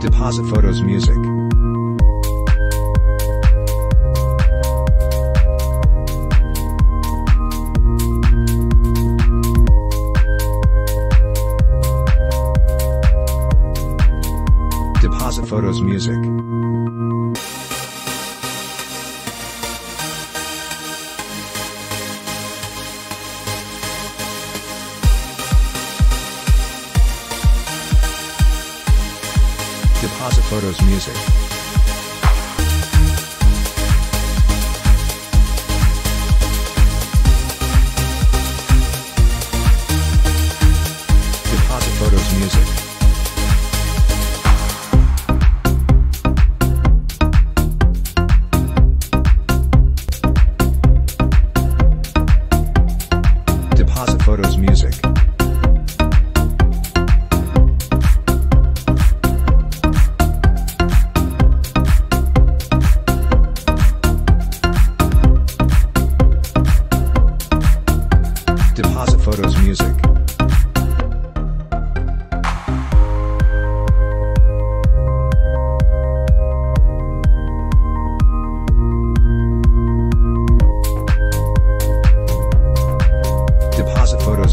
Deposit photos music. Deposit photos music. Photos, Music.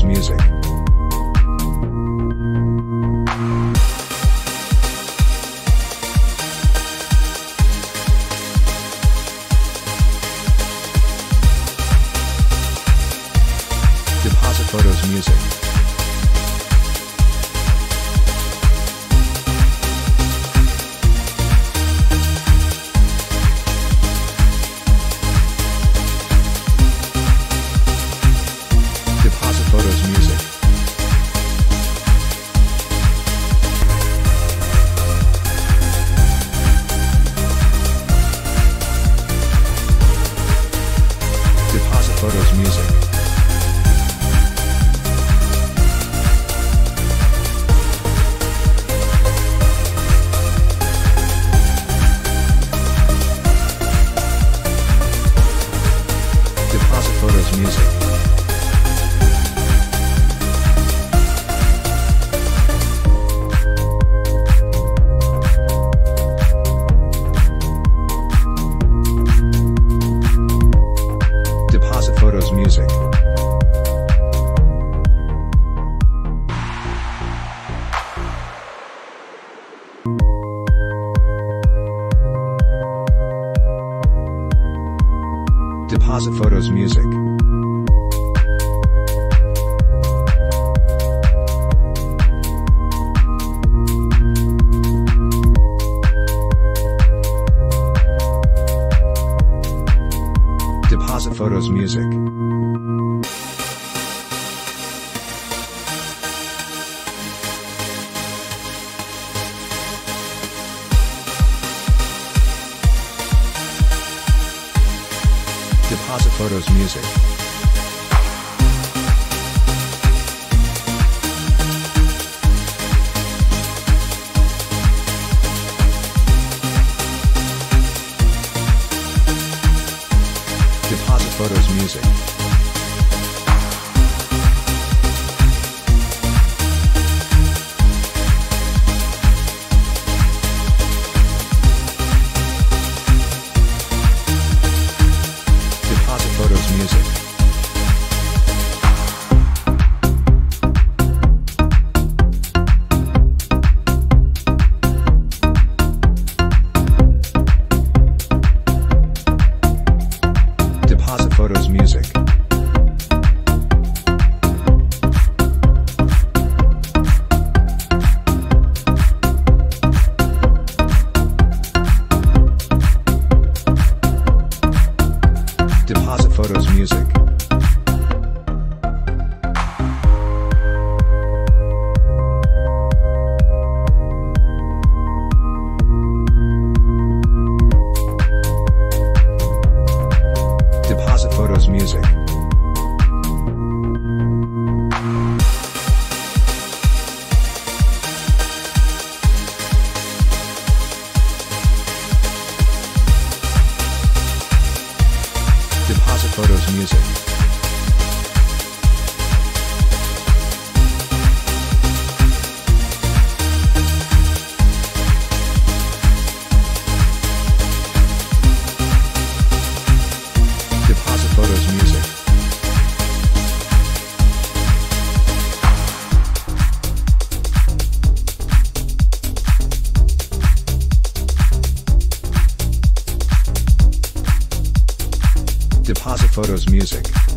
Music. Deposit Photos Music. Photos Music. Deposit Photos Music. Deposit Photos Music. Deposit Photos Music. Brothers music. Deposit Photos Music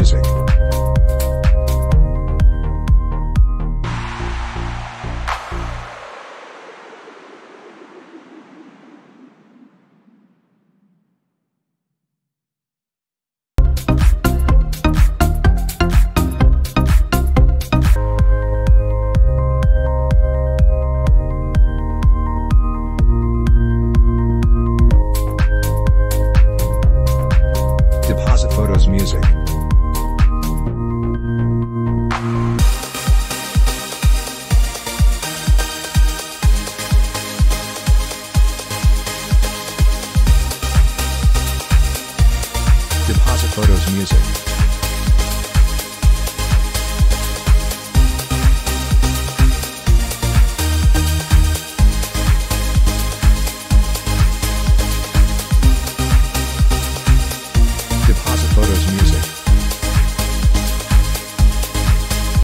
Music. Photos Music.